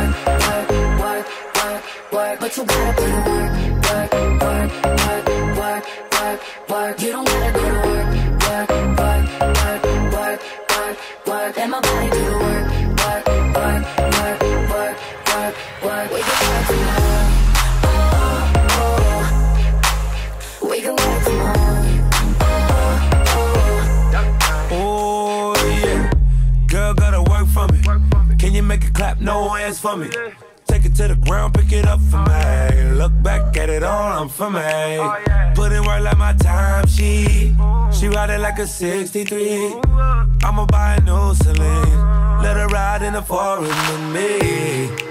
work, work, work, work, work. But you gotta put in work, work, work, work, work, work, work. You don't gotta go to work, work, work, work, work, work, work. And my body do the work, work, work, work, work, work, work. We can work tonight. Clap? No hands for me. Take it to the ground, pick it up for me. Look back at it all, I'm for me. Put in work like my time she. She ride it like a 63. I'ma buy a new Celine. Let her ride in the forest with me.